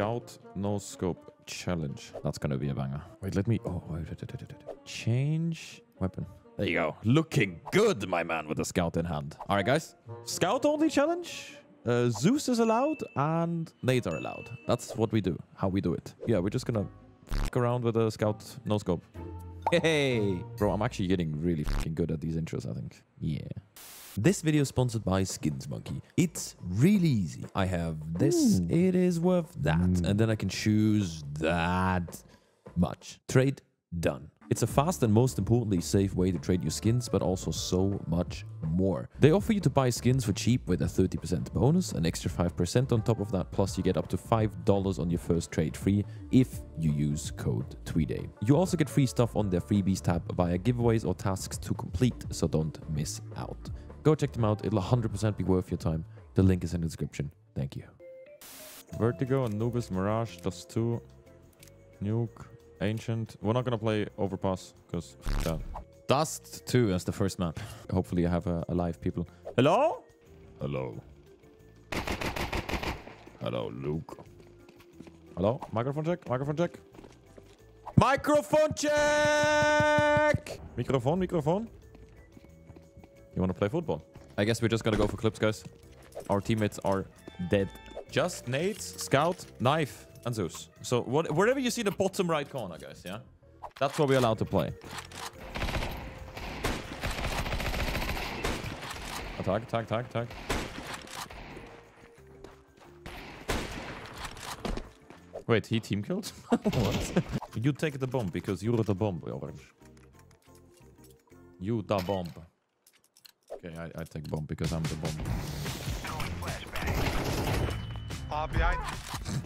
Scout no scope challenge. That's gonna be a banger. Wait, let me. Oh, wait, change weapon. There you go. Looking good, my man, with the scout in hand. All right, guys. Scout only challenge. Uh, Zeus is allowed and nades are allowed. That's what we do. How we do it. Yeah, we're just gonna f around with a scout no scope. Hey, bro, I'm actually getting really fucking good at these intros. I think. Yeah. This video is sponsored by Skins Monkey. It's really easy. I have this. Hmm. It is worth that. Hmm. And then I can choose that much. Trade done. It's a fast and most importantly safe way to trade your skins, but also so much more. They offer you to buy skins for cheap with a 30% bonus, an extra 5% on top of that, plus you get up to $5 on your first trade free if you use code TWEEDAY. You also get free stuff on their freebies tab via giveaways or tasks to complete, so don't miss out. Go check them out, it'll 100% be worth your time. The link is in the description. Thank you. Vertigo, Anubis, Mirage, Dust 2, Nuke, Ancient. We're not gonna play Overpass because that. Dust 2 as the first map. Hopefully I have uh, alive people. Hello? Hello. Hello, Luke. Hello? Microphone check? Microphone check? Microphone check! Microphone, microphone. You wanna play football? I guess we're just gonna go for clips, guys. Our teammates are dead. Just nades, scout, knife, and Zeus. So what, wherever you see the bottom right corner, guys, yeah? That's what we're allowed to play. Attack, attack, attack, attack. Wait, he team killed? what? you take the bomb because you're the bomb, Orange. You the bomb. Okay, I, I take bomb because I'm the bomb. Uh, behind.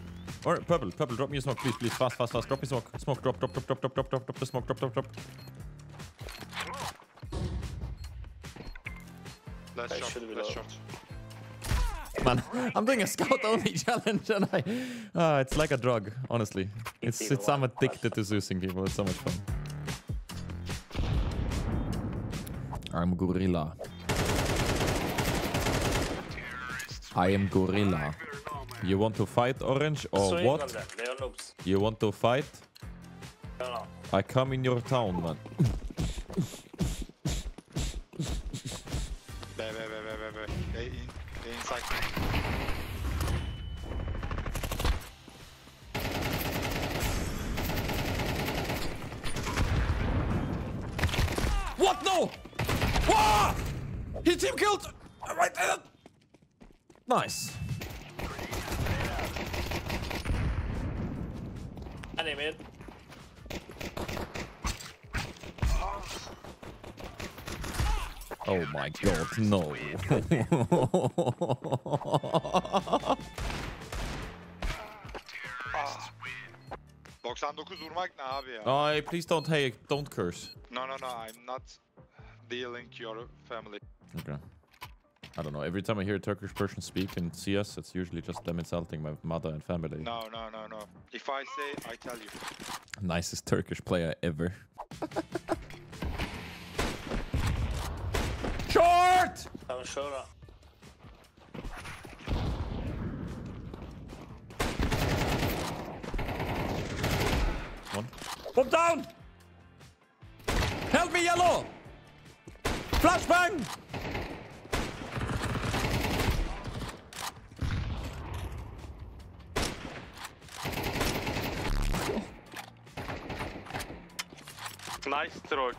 Or purple, purple, drop me a smoke, please, please, fast, fast, fast. Drop me smoke, smoke, drop, drop, drop, drop, drop, drop, drop, drop the smoke, drop, drop, drop. Last I shot. should be Last low. shot. Man, I'm doing a scout only challenge, and I, uh, it's like a drug, honestly. It's, even it's, I'm addicted to Zeusing people. It's so much fun. I'm gorilla. I am gorilla. You want to fight, Orange, or Swing what? They are noobs. You want to fight? No, no. I come in your town, man. They in, they inside. What? No! What? He team killed! Right there! Nice. Any mid. Oh my god, no. Ah. 99 vurmak ne abi ya? I please don't hey don't curse. No, no, no. I'm not dealing your family. Okay. I don't know. Every time I hear a Turkish person speak and see us, it's usually just them insulting my mother and family. No, no, no, no. If I say, I tell you. Nicest Turkish player ever. Short! I'm sure. uh, One. Bomb down! Help me, yellow! Flashbang! Nice troll.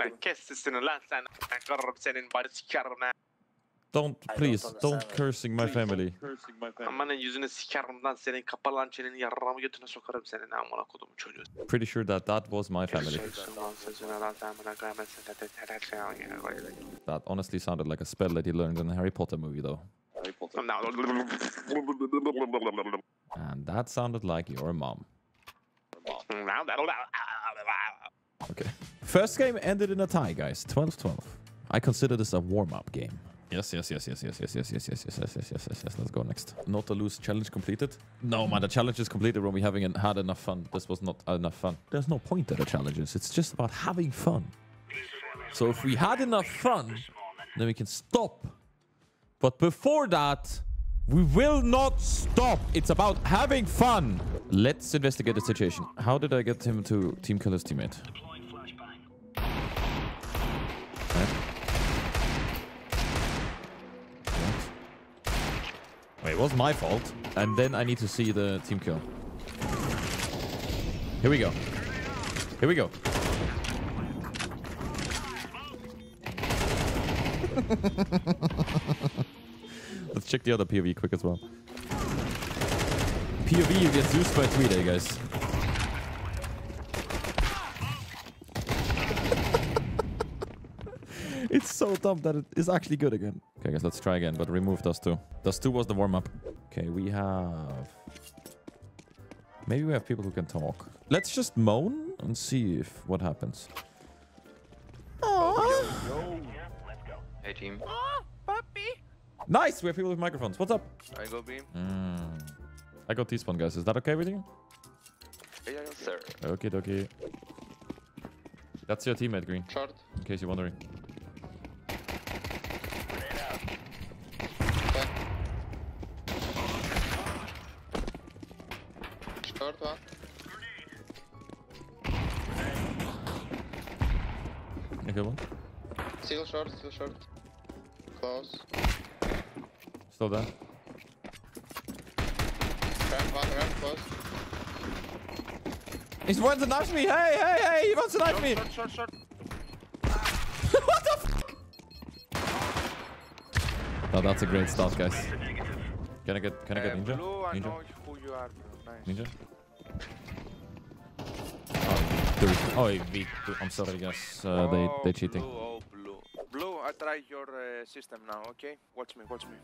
Lan kes sesini lan sen. Ben kırarım senin bari sikerim lan. Don't, I please, don't don't cursing my family. Amanın yüzünü sikerim lan senin kapalan çeneni yarramı götüne sokarım senin amına kodumu çocuğu. Pretty sure that that was my family. Sözsün lan sözüne lan sen amına koyamaz sen de terel şey al That honestly sounded like a spell that he learned in a Harry Potter movie, though. And that sounded like your mom. Okay. First game ended in a tie, guys. 12-12. I consider this a warm-up game. Yes, yes, yes, yes, yes, yes, yes, yes, yes, yes, yes, yes, yes, yes, yes. Let's go next. Not to lose challenge completed. No, man, the challenge is completed when we haven't had enough fun. This was not enough fun. There's no point at the challenges. It's just about having fun. So if we had enough fun, then we can stop. But before that, We will not stop. It's about having fun. Let's investigate the situation. How did I get him to team kill his teammate? Right. Wait, it was my fault. And then I need to see the team kill. Here we go. Here we go. Let's check the other POV quick as well. POV, you get Zeus by Tweeday, guys. it's so dumb that it is actually good again. Okay, guys, let's try again, but remove Dust 2. Dust 2 was the warm-up. Okay, we have... Maybe we have people who can talk. Let's just moan and see if what happens. Hey team. Nice! We have people with microphones. What's up? I go beam. Mm. I got T-spawn, guys. Is that okay with you? Yeah. Sir. Okay, okay. That's your teammate, Green, Short. in case you're wondering. Short one. Okay, one. Still short, still short. Close. Still there. Ramp one, ramp close. He wants to knife me! Hey, hey, hey! He wants to knife me! Short, short, short. what the fuck? Oh, that's a great start, guys. Can I get, can I get Uh, ninja? Blue, I Ninja? know who you are. bro. Nice. Ninja? Oh, dude. Oh, we, I'm sorry, guys. Uh, they, Oh, they cheating. Blue, oh, blue. Blue, I try your uh, system now, okay? Watch me, watch me.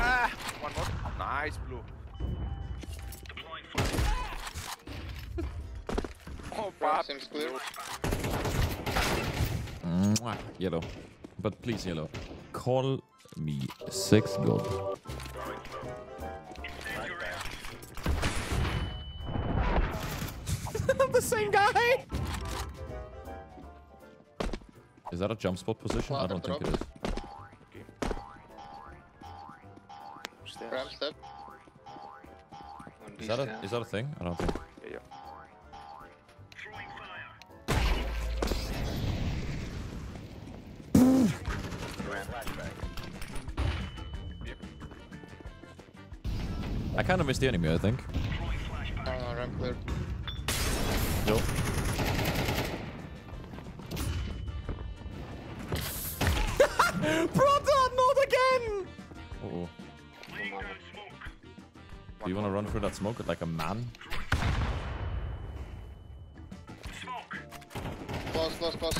Ah, one more. Nice, blue. oh, Ramp pop. seems clear. Mwah. Yellow. But please, yellow. Call me six gold. the same guy. Is that a jump spot position? I don't think it is. Stairs. Step. Is that a is that a thing? I don't think. Yeah, yeah. I kind of missed the enemy. I think. Uh, no, no, ramp clear. Yo. Do you want to run through that smoke like a man? Smoke. Close, close, close.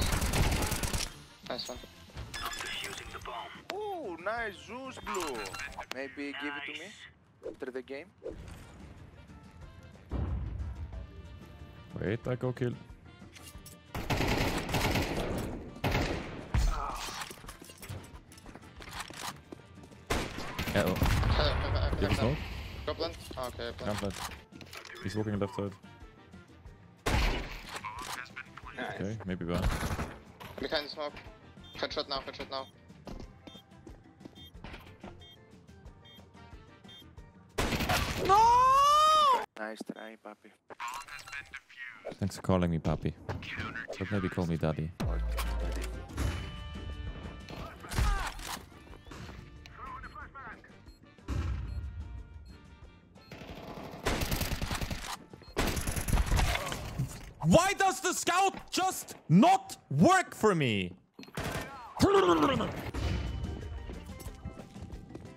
Nice one. Ooh, nice Zeus blue. Maybe give it to me after the game. Wait, I go kill. Uh oh. Uh, You have a smoke? Go. Oh, okay, plant. Can't. He's walking left side. Okay, maybe back. Behind the smoke. Headshot now, headshot now. No! Nice try, papi. Thanks for calling me puppy. But maybe call me daddy. Why does the scout just not work for me?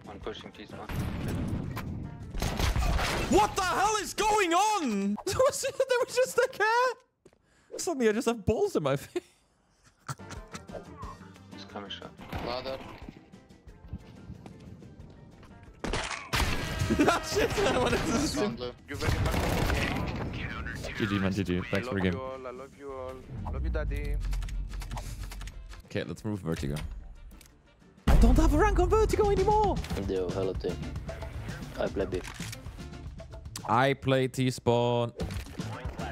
One pushing T spawn. What the hell is going on? there was there was just a cat. Suddenly I just have balls in my face. Just coming shot. Ladder. ah, shit, I wanted to One zoom. blue. You very much. GG man, GG. I Thanks for the game. all. I love you all. Love you, daddy. Okay, let's move Vertigo. I don't have a rank on Vertigo anymore. Yo, hello team. I play B. I play T-spawn.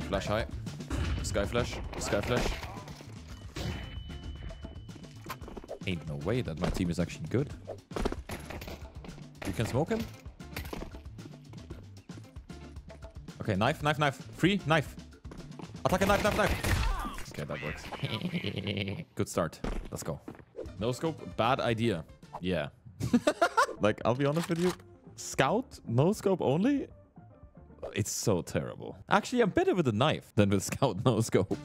Flash high. Sky flash. Sky flash. Ain't no way that my team is actually good. You can smoke him? Okay, knife, knife, knife. Free, knife. Attack a knife, knife, knife. Okay, that works. Good start. Let's go. No scope, bad idea. Yeah. like, I'll be honest with you. Scout, no scope only. It's so terrible. Actually, I'm better with a knife than with scout no scope.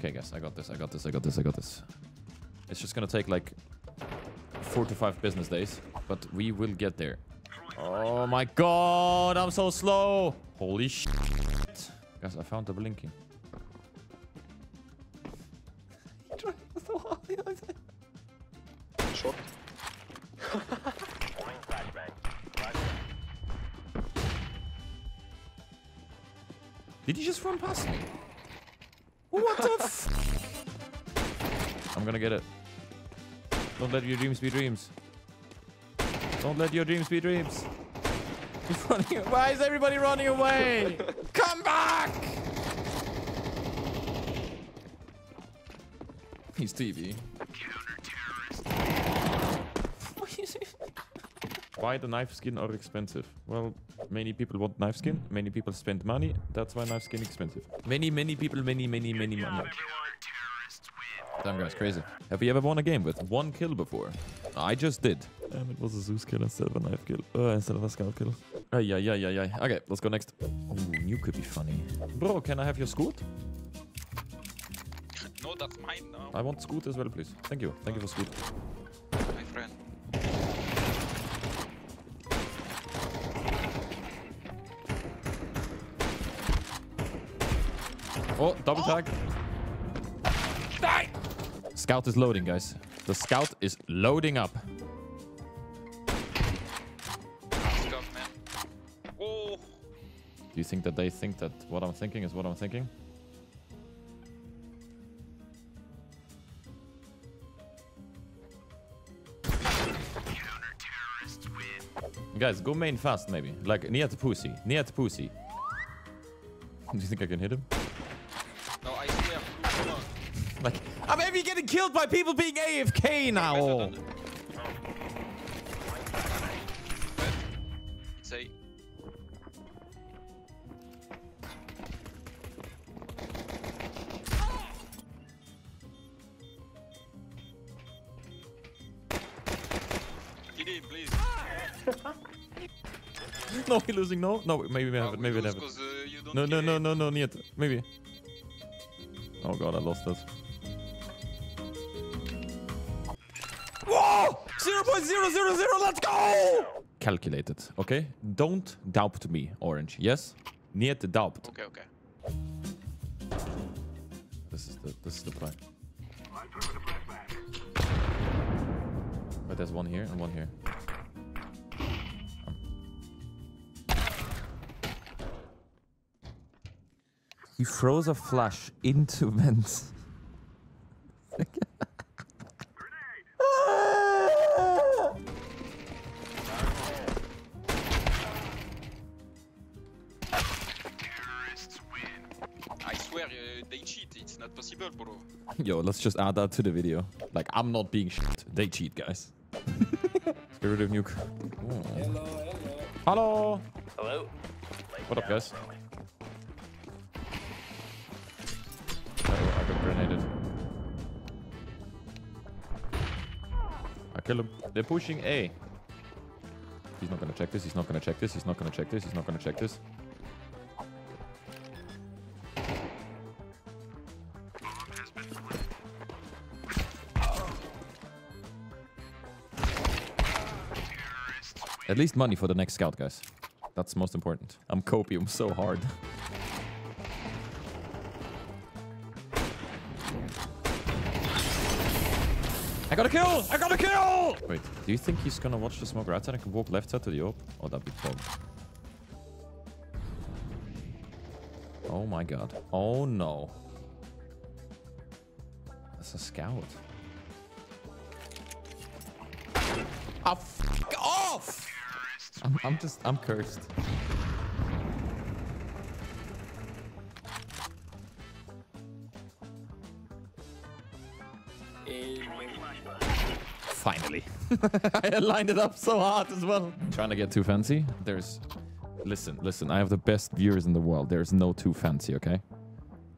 okay, guys, I got this. I got this. I got this. I got this. It's just gonna take like four to five business days, but we will get there. Oh my god, I'm so slow. Holy shit. Guys, I found the blinking. Short. Did he just run past me? What the f- I'm gonna get it. Don't let your dreams be dreams. Don't let your dreams be dreams. He's running. Why is everybody running away? Come back! He's TV. Why the knife skin are expensive? Well, many people want knife skin. Many people spend money. That's why knife skin expensive. Many, many people, many, many, many money. Damn, guys, crazy. Have you ever won a game with one kill before? I just did. And it was a Zeus kill instead of a knife kill. Uh, instead of a scout kill. Ay, yeah, yeah, yeah, yeah. Okay, let's go next. Oh, you could be funny. Bro, can I have your scoot? No, that's mine now, I want scoot as well, please. Thank you. Thank you for scoot. my friend. Oh, double tag. Die! Scout is loading, guys. The scout is loading up. You think that they think that what I'm thinking is what I'm thinking? Guys, go main fast, maybe. Like, near the pussy. Near the pussy. Do you think I can hit him? no, I swear. Like, I'm maybe getting killed by people being AFK now. No, we're losing. No, no. Maybe we have it. Maybe we have it. Uh, No, no, no, no, no, niet. Maybe. Oh god, I lost it. Whoa! 0.000, let's go! Calculated, okay? Don't doubt me, Orange. Yes? Niet doubt. Okay, okay. This is the this is the plan. But there's one here and one here. He throws a flash into vents. I swear uh, they cheat. It's not possible, bro. Yo, let's just add that to the video. Like, I'm not being shit. They cheat, guys. Let's get rid of nuke. Hello, hello. Hello? What up, guys? Kill him. They're pushing A. He's not gonna check this. He's not gonna check this. He's not gonna check this. He's not gonna check this. At least money for the next scout, guys. That's most important. I'm copium so hard. got a kill! I got a kill! Wait, do you think he's gonna watch the smoke right side and can walk left side to the op? Oh, that'd be fun. Oh my god. Oh no. That's a scout. Ah, fuck off! I'm, I'm just, I'm cursed. Finally. I lined it up so hard as well. Trying to get too fancy. There's... Listen, listen. I have the best viewers in the world. There's no too fancy, okay?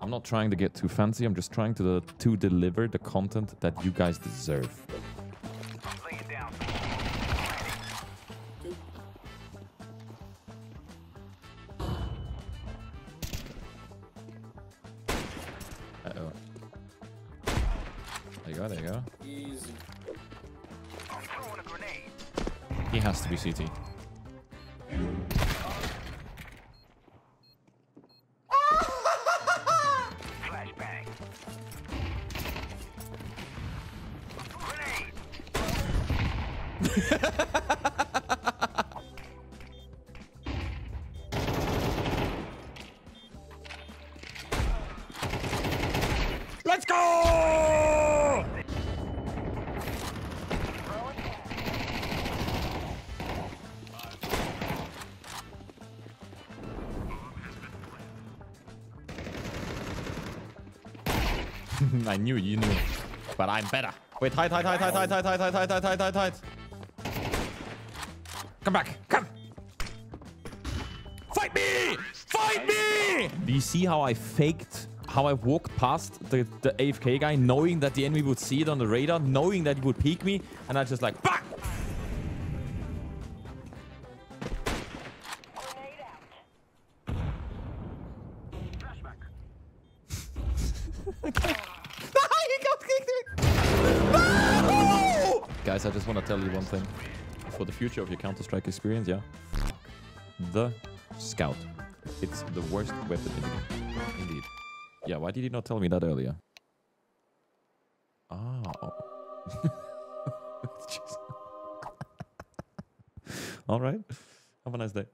I'm not trying to get too fancy. I'm just trying to, uh, to deliver the content that you guys deserve. He has to be CT. I knew you knew. But I'm better. Wait, hide, hide, hide, hide, hide, hide, hide, hide, hide, hide, hide, hide, hide. Come back. Come. Fight me! Fight me! Do you see how I faked, how I walked past the, the AFK guy, knowing that the enemy would see it on the radar, knowing that he would peek me, and I just like! Guys, I just want to tell you one thing. For the future of your Counter-Strike experience, yeah? The Scout. It's the worst weapon in the game. Indeed. Yeah, why did you not tell me that earlier? Ah. Oh. All right. Have a nice day.